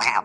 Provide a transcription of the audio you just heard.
Wow.